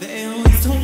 They always told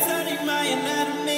study my anatomy.